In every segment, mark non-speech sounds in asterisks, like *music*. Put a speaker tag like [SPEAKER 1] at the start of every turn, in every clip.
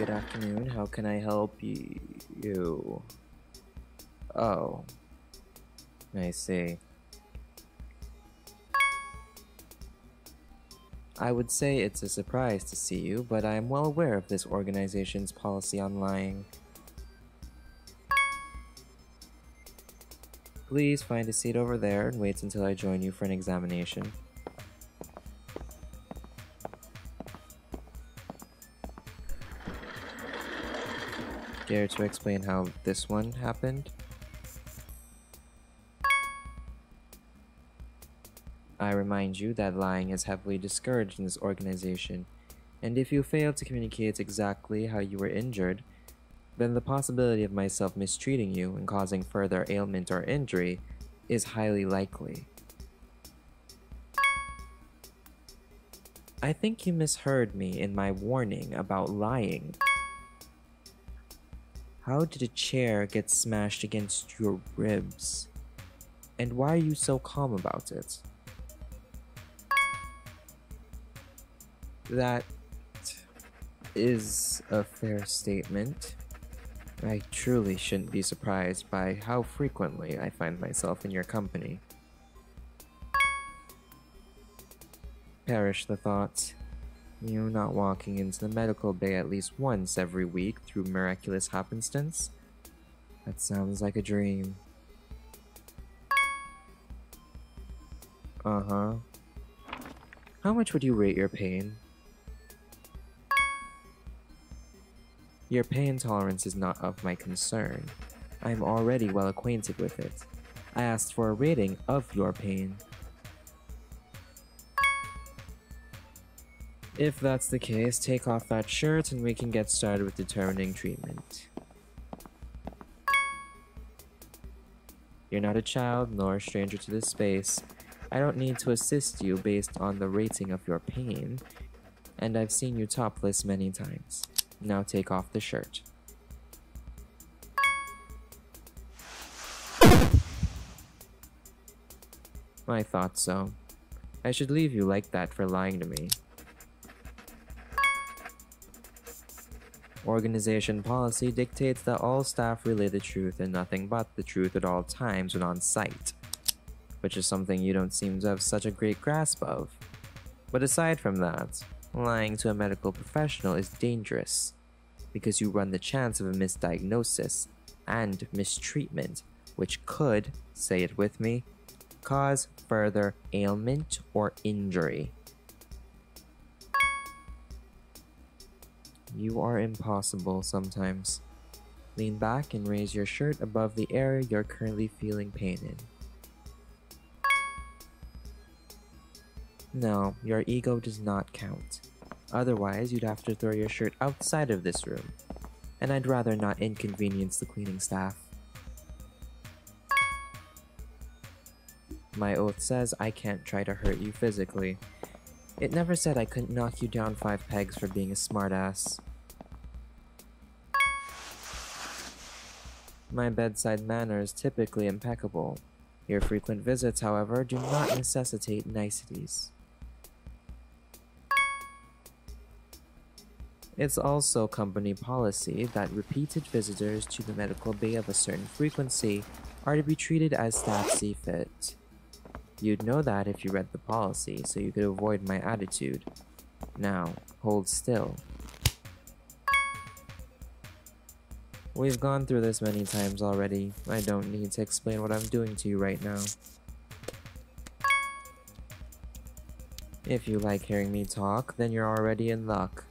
[SPEAKER 1] afternoon. How can I help you? Oh. I see. I would say it's a surprise to see you, but I am well aware of this organization's policy on lying. Please find a seat over there and wait until I join you for an examination. Dare to explain how this one happened? I remind you that lying is heavily discouraged in this organization, and if you fail to communicate exactly how you were injured, then the possibility of myself mistreating you and causing further ailment or injury is highly likely. I think you misheard me in my warning about lying. How did a chair get smashed against your ribs? And why are you so calm about it? That is a fair statement. I truly shouldn't be surprised by how frequently I find myself in your company. Perish the thought. You not walking into the medical bay at least once every week through miraculous happenstance? That sounds like a dream. Uh-huh. How much would you rate your pain? Your pain tolerance is not of my concern. I am already well acquainted with it. I asked for a rating of your pain. If that's the case, take off that shirt and we can get started with determining treatment. You're not a child nor a stranger to this space. I don't need to assist you based on the rating of your pain, and I've seen you topless many times. Now take off the shirt. *laughs* I thought so. I should leave you like that for lying to me. Organization policy dictates that all staff relay the truth and nothing but the truth at all times when on site, which is something you don't seem to have such a great grasp of. But aside from that, lying to a medical professional is dangerous because you run the chance of a misdiagnosis and mistreatment, which could, say it with me, cause further ailment or injury. You are impossible sometimes. Lean back and raise your shirt above the area you're currently feeling pain in. No, your ego does not count. Otherwise, you'd have to throw your shirt outside of this room. And I'd rather not inconvenience the cleaning staff. My oath says I can't try to hurt you physically. It never said I couldn't knock you down five pegs for being a smartass. My bedside manner is typically impeccable. Your frequent visits, however, do not necessitate niceties. It's also company policy that repeated visitors to the medical bay of a certain frequency are to be treated as staff see fit. You'd know that if you read the policy, so you could avoid my attitude. Now, hold still. We've gone through this many times already. I don't need to explain what I'm doing to you right now. If you like hearing me talk, then you're already in luck,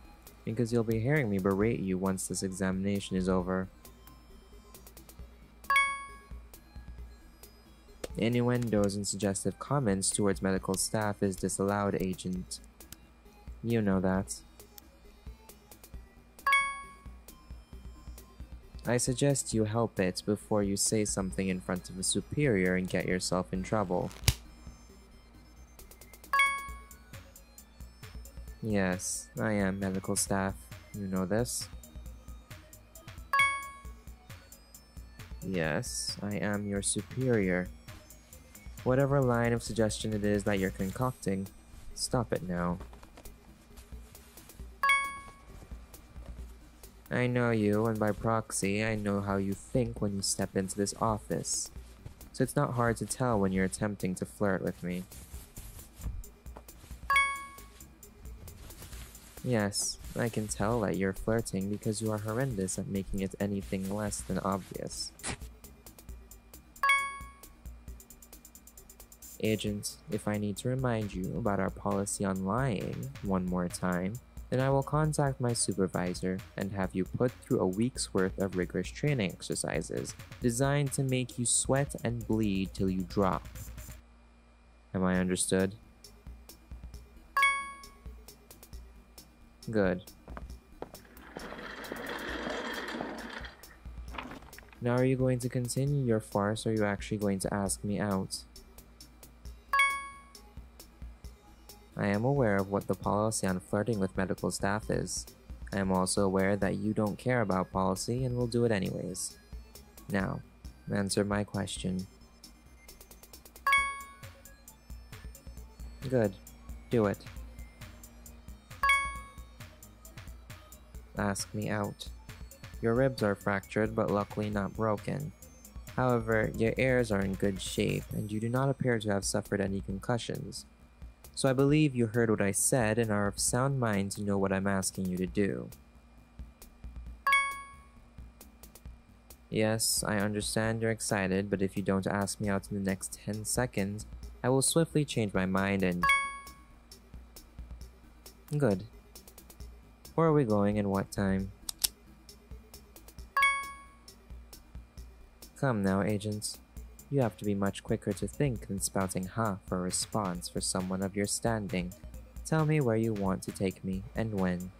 [SPEAKER 1] because you'll be hearing me berate you once this examination is over. Innuendos and suggestive comments towards medical staff is disallowed, Agent. You know that. I suggest you help it before you say something in front of a superior and get yourself in trouble. Yes, I am medical staff. You know this? Yes, I am your superior. Whatever line of suggestion it is that you're concocting, stop it now. I know you, and by proxy, I know how you think when you step into this office. So it's not hard to tell when you're attempting to flirt with me. Yes, I can tell that you're flirting because you are horrendous at making it anything less than obvious. Agent, if I need to remind you about our policy on lying one more time, then I will contact my supervisor and have you put through a week's worth of rigorous training exercises designed to make you sweat and bleed till you drop. Am I understood? Good. Now are you going to continue your farce or are you actually going to ask me out? I am aware of what the policy on flirting with medical staff is. I am also aware that you don't care about policy and will do it anyways. Now, answer my question. Good. Do it. Ask me out. Your ribs are fractured, but luckily not broken. However, your ears are in good shape, and you do not appear to have suffered any concussions. So I believe you heard what I said and are of sound mind to know what I'm asking you to do. Yes, I understand you're excited, but if you don't ask me out in the next 10 seconds, I will swiftly change my mind and... Good. Where are we going and what time? Come now, agents. You have to be much quicker to think than spouting ha for a response for someone of your standing. Tell me where you want to take me and when.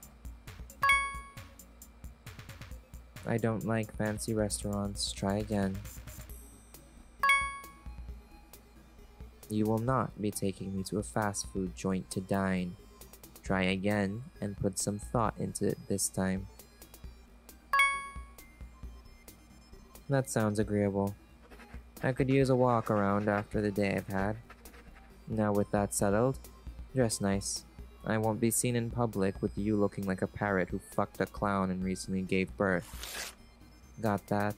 [SPEAKER 1] I don't like fancy restaurants. Try again. You will not be taking me to a fast food joint to dine. Try again and put some thought into it this time. That sounds agreeable. I could use a walk around after the day I've had. Now with that settled, dress nice. I won't be seen in public with you looking like a parrot who fucked a clown and recently gave birth. Got that?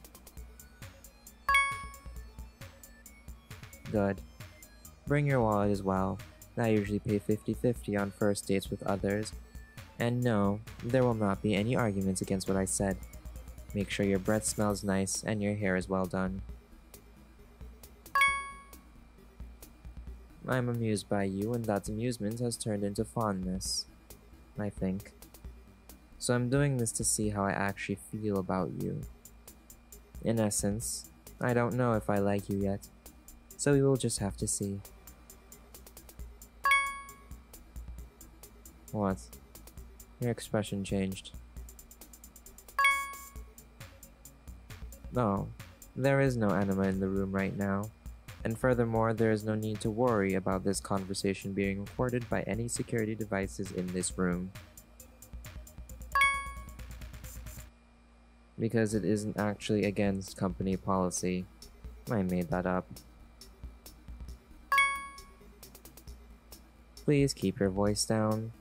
[SPEAKER 1] Good. Bring your wallet as well. I usually pay 50-50 on first dates with others. And no, there will not be any arguments against what I said. Make sure your breath smells nice and your hair is well done. I'm amused by you, and that amusement has turned into fondness. I think. So I'm doing this to see how I actually feel about you. In essence, I don't know if I like you yet, so we will just have to see. What? Your expression changed. No, there is no anima in the room right now. And furthermore, there is no need to worry about this conversation being recorded by any security devices in this room. Because it isn't actually against company policy. I made that up. Please keep your voice down.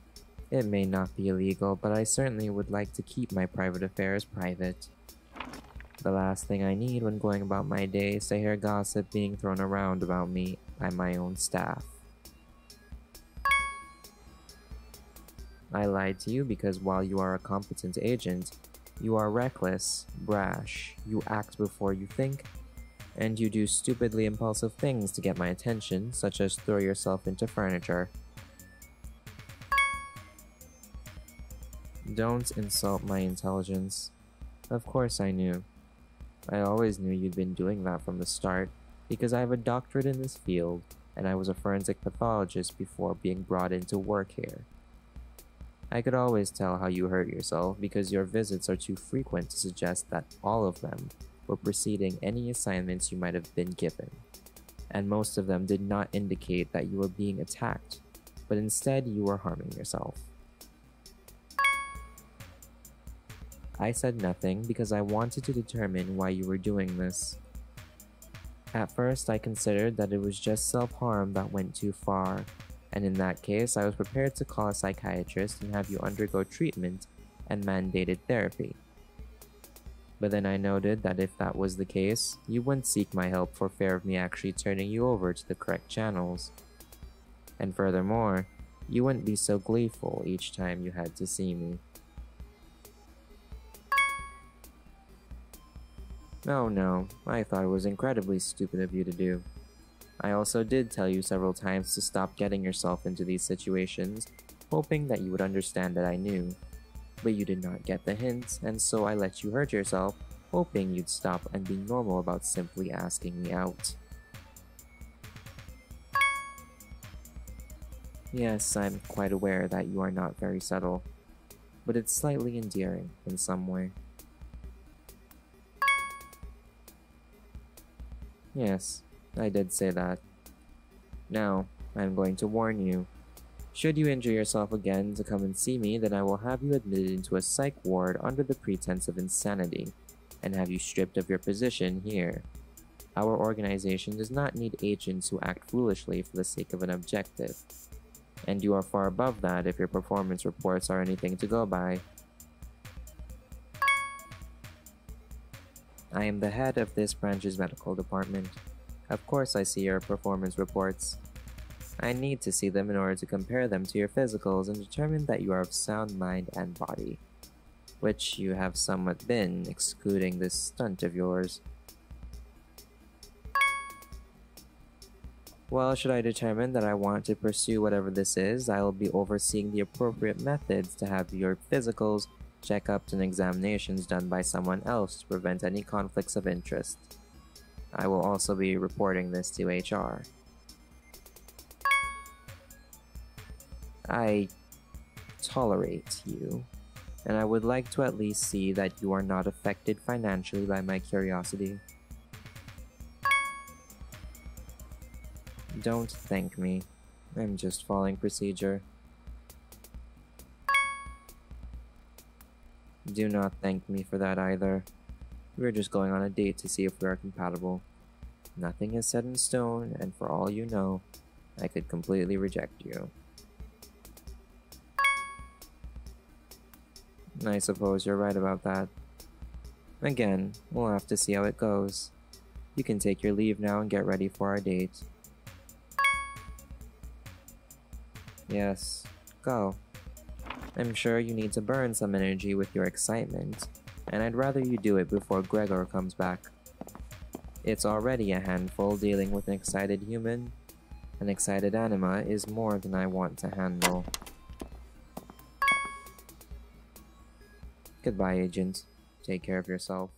[SPEAKER 1] It may not be illegal, but I certainly would like to keep my private affairs private. The last thing I need when going about my day is to hear gossip being thrown around about me by my own staff. I lied to you because while you are a competent agent, you are reckless, brash, you act before you think, and you do stupidly impulsive things to get my attention, such as throw yourself into furniture. Don't insult my intelligence. Of course I knew. I always knew you'd been doing that from the start, because I have a doctorate in this field, and I was a forensic pathologist before being brought in to work here. I could always tell how you hurt yourself because your visits are too frequent to suggest that all of them were preceding any assignments you might have been given, and most of them did not indicate that you were being attacked, but instead you were harming yourself. I said nothing because I wanted to determine why you were doing this. At first, I considered that it was just self-harm that went too far, and in that case, I was prepared to call a psychiatrist and have you undergo treatment and mandated therapy. But then I noted that if that was the case, you wouldn't seek my help for fear of me actually turning you over to the correct channels. And furthermore, you wouldn't be so gleeful each time you had to see me. Oh no, I thought it was incredibly stupid of you to do. I also did tell you several times to stop getting yourself into these situations, hoping that you would understand that I knew. But you did not get the hint, and so I let you hurt yourself, hoping you'd stop and be normal about simply asking me out. Yes, I'm quite aware that you are not very subtle, but it's slightly endearing in some way. Yes, I did say that. Now, I'm going to warn you. Should you injure yourself again to come and see me, then I will have you admitted into a psych ward under the pretense of insanity, and have you stripped of your position here. Our organization does not need agents who act foolishly for the sake of an objective. And you are far above that if your performance reports are anything to go by. I am the head of this branch's medical department. Of course I see your performance reports. I need to see them in order to compare them to your physicals and determine that you are of sound mind and body, which you have somewhat been, excluding this stunt of yours. Well, should I determine that I want to pursue whatever this is, I will be overseeing the appropriate methods to have your physicals checkups, and examinations done by someone else to prevent any conflicts of interest. I will also be reporting this to HR. I tolerate you, and I would like to at least see that you are not affected financially by my curiosity. Don't thank me. I'm just following procedure. Do not thank me for that either. We're just going on a date to see if we are compatible. Nothing is set in stone, and for all you know, I could completely reject you. I suppose you're right about that. Again, we'll have to see how it goes. You can take your leave now and get ready for our date. Yes, go. I'm sure you need to burn some energy with your excitement, and I'd rather you do it before Gregor comes back. It's already a handful dealing with an excited human. An excited anima is more than I want to handle. Goodbye, agent. Take care of yourself.